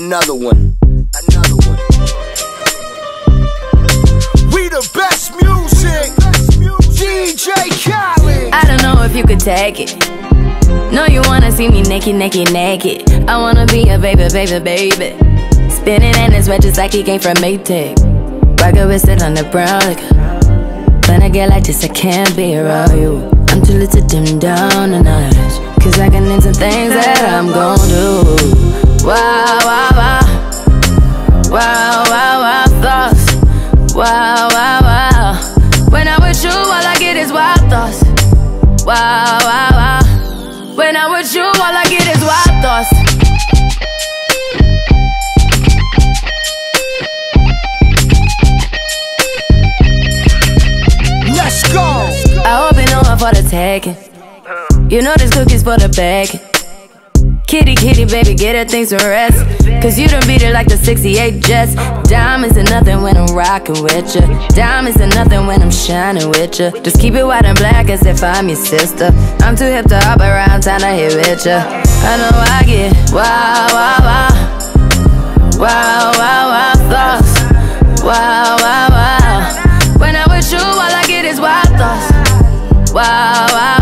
Another one. Another one. We the best music. DJ Khaled. I don't know if you could take it. No, you wanna see me naked, naked, naked. I wanna be a baby, baby, baby. Spinning in his red just like he came from Maytag. Rocket with it on the brown. Like, when I get like this, I can't be around you. I'm too little to dim down the night. Cause I can into things that I'm gon' do. Wow, wow, wow, thoughts. Wow, wow, wow. When I'm with you, all I get is wild thoughts. Wow, wow, wow. When I'm with you, all I get is wild thoughts. Let's go. I hope you know I'm for the taking. You know this cookie's for the bag. Kitty, kitty, baby, get her things to rest. Cause you done beat it like the 68 Jets. Diamonds are nothing when I'm rocking with ya. Diamonds are nothing when I'm shining with ya. Just keep it white and black as if I'm your sister. I'm too hip to hop around, time to hit with ya. I know I get wow, wow, wow. Wow, wow, wow, thoughts. Wow, wow. When I'm with you, all I get is wild thoughts. Wow, wow.